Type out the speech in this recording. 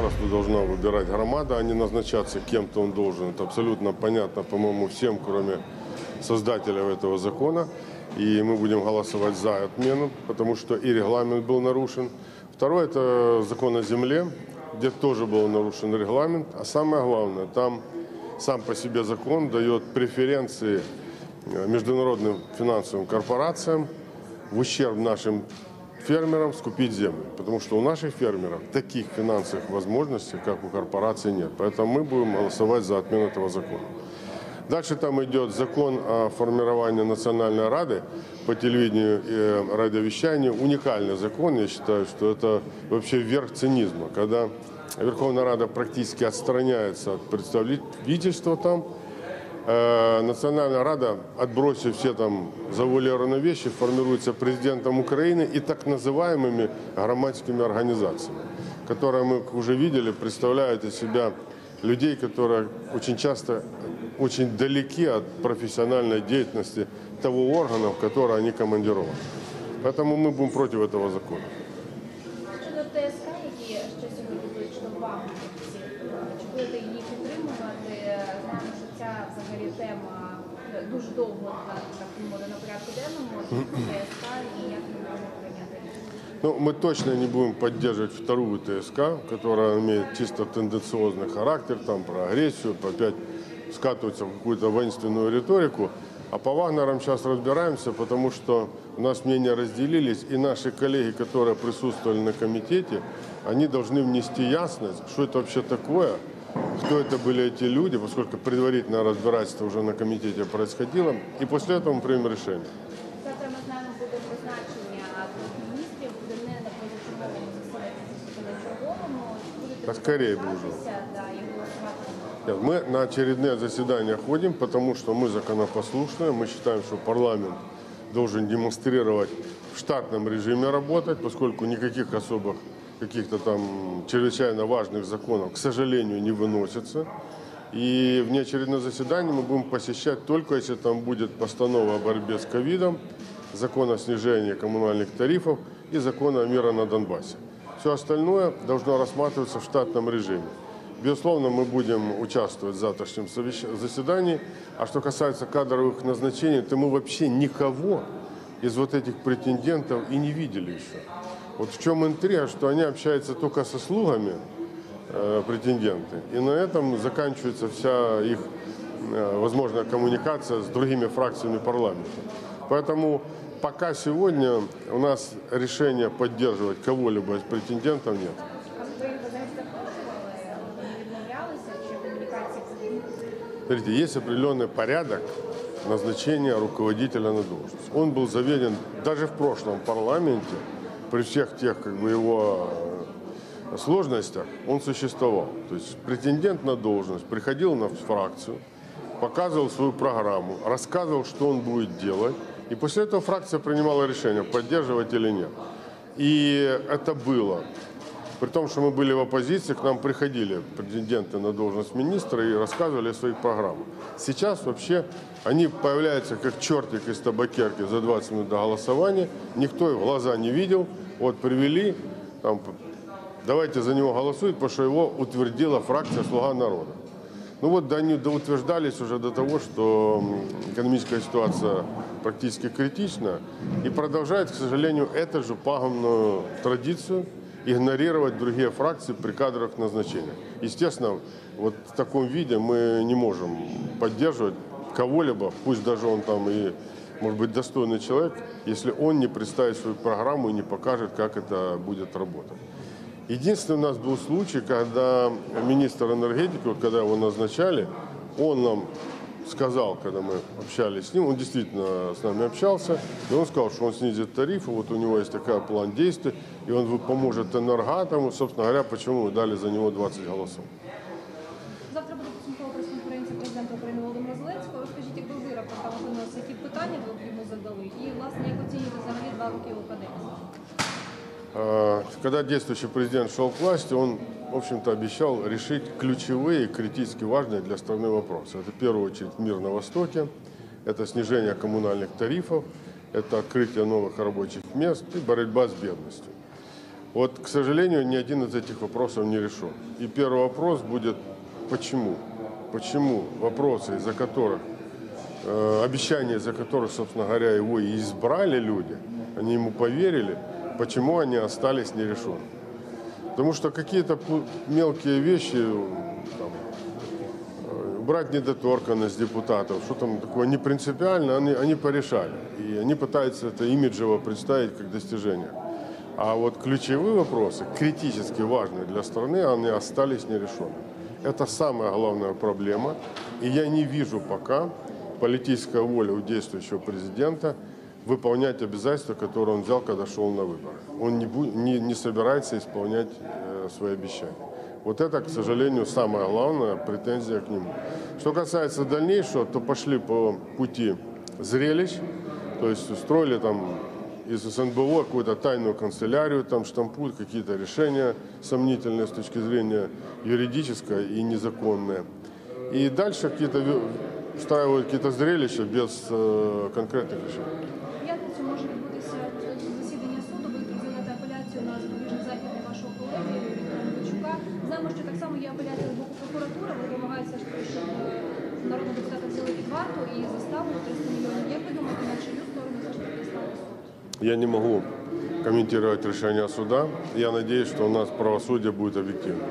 старосту должна выбирать громада, а не назначаться кем-то он должен. Это абсолютно понятно, по-моему, всем, кроме создателя этого закона. И мы будем голосовать за отмену, потому что и регламент был нарушен. Второе – это закон о земле, где тоже был нарушен регламент. А самое главное, там сам по себе закон дает преференции э, международным финансовым корпорациям в ущерб нашим фермерам скупить землю. Потому что у наших фермеров таких финансовых возможностей, как у корпораций, нет. Поэтому мы будем голосовать за отмену этого закона. Дальше там идет закон о формировании Национальной Рады по телевидению и э, радиовещанию. Уникальный закон, я считаю, что это вообще верх цинизма, когда Верховная Рада практически отстраняется от представительства там, Национальная Рада, отбросив все там завуалированные вещи, формируется президентом Украины и так называемыми громадскими организациями, которые мы как уже видели, представляют из себя людей, которые очень часто очень далеки от профессиональной деятельности того органа, в который они командированы. Поэтому мы будем против этого закона. Щодо ТСК, які ще сьогодні будуть штовбами всіх, чи будете її підтримувати? Знаємо, що ця взагалі тема дуже довго так, так мовити, на порядку денному ТСК і як ми можемо прийняти рішення. Ну, мы точно не будем поддерживать вторую ТСК, которая имеет чисто тенденциозный характер, там про агрессию, опять скатывается в какую-то воинственную риторику. А по Вагнерам сейчас разбираемся, потому что у нас мнения разделились, и наши коллеги, которые присутствовали на комитете, они должны внести ясность, что это вообще такое, кто это были эти люди, поскольку предварительное разбирательство уже на комитете происходило, и после этого мы примем решение. Завтра ми знаємо, буде призначення двох міністрів, буде не на позачерговому засіданні, на черговому. Чи будете Та скорее б Мы на очередные заседания ходим, потому что мы законопослушные. Мы считаем, что парламент должен демонстрировать в штатном режиме работать, поскольку никаких особых каких-то там чрезвычайно важных законов, к сожалению, не выносится. И внеочередное заседание мы будем посещать только если там будет постанова о борьбе с ковидом, закон о снижении коммунальных тарифов и закон о мира на Донбассе. Все остальное должно рассматриваться в штатном режиме. Безусловно, мы будем участвовать в завтрашнем заседании. А что касается кадровых назначений, то мы вообще никого из вот этих претендентов и не видели еще. Вот в чем интрига, что они общаются только со слугами, э, претенденты, и на этом заканчивается вся их э, возможная коммуникация с другими фракциями парламента. Поэтому пока сегодня у нас решения поддерживать кого-либо из претендентов нет. Смотрите, есть определенный порядок назначения руководителя на должность. Он был заведен даже в прошлом парламенте, при всех тех как бы, его э, сложностях, он существовал. То есть претендент на должность приходил на фракцию, показывал свою программу, рассказывал, что он будет делать, и после этого фракция принимала решение, поддерживать или нет. И это было. При том, что мы были в оппозиции, к нам приходили претенденты на должность министра и рассказывали о своих программах. Сейчас вообще они появляются как чертик из табакерки за 20 минут до голосования. Никто их в глаза не видел. Вот привели, там, давайте за него голосуют, потому что его утвердила фракция «Слуга народа». Ну вот они доутверждались уже до того, что экономическая ситуация практически критична и продолжает, к сожалению, эту же пагубную традицию игнорировать другие фракции при кадровых назначениях. Естественно, вот в таком виде мы не можем поддерживать кого-либо, пусть даже он там и может быть достойный человек, если он не представит свою программу и не покажет, как это будет работать. Единственный у нас был случай, когда министр энергетики, когда его назначали, он нам сказал, когда мы общались с ним, он действительно с нами общался, и он сказал, что он снизит тарифы, вот у него есть такой план действий, и он поможет энергатам, собственно говоря, почему мы дали за него 20 голосов. Завтра буде підсумкова прес-конференція президента України Володимира Зеленського. Розкажіть, як ви рапорта виносить, які питання ви б йому задали, і власне як оцінюєте взагалі два роки його каденції? Э, Когда действующий президент шел к власти, он, в общем-то, обещал решить ключевые, критически важные для страны вопросы. Это, в первую очередь, мир на Востоке, это снижение коммунальных тарифов, это открытие новых рабочих мест и борьба с бедностью. Вот, к сожалению, ни один из этих вопросов не решен. И первый вопрос будет, почему? Почему вопросы, из-за которых, э, обещания, из-за которых, собственно говоря, его и избрали люди, они ему поверили, почему они остались нерешенными? Потому что какие-то мелкие вещи, там, э, убрать недоторканность депутатов, что там такое не принципиально, они, они порешали. И они пытаются это имиджево представить как достижение. А вот ключевые вопросы, критически важные для страны, они остались нерешенными. Это самая главная проблема. И я не вижу пока политической воли у действующего президента выполнять обязательства, которые он взял, когда шел на выборы. Он не, не, не собирается исполнять э, свои обещания. Вот это, к сожалению, самая главная претензия к нему. Что касается дальнейшего, то пошли по пути зрелищ, то есть устроили там из СНБО какую-то тайную канцелярию, там штампуют какие-то решения сомнительные с точки зрения юридической и незаконные. И дальше какие-то устраивают какие-то зрелища без э, конкретных решений. що так само є апеляція з боку прокуратури. Ви вимагаєте, все ж таки, щоб е, народного депутата взяли під варту і заставу 300 мільйонів. Як ви думаєте, на чию сторону все ж таки стане суд? Я не могу комментировать решение суда. Я надеюсь, что у нас правосудие будет объективным.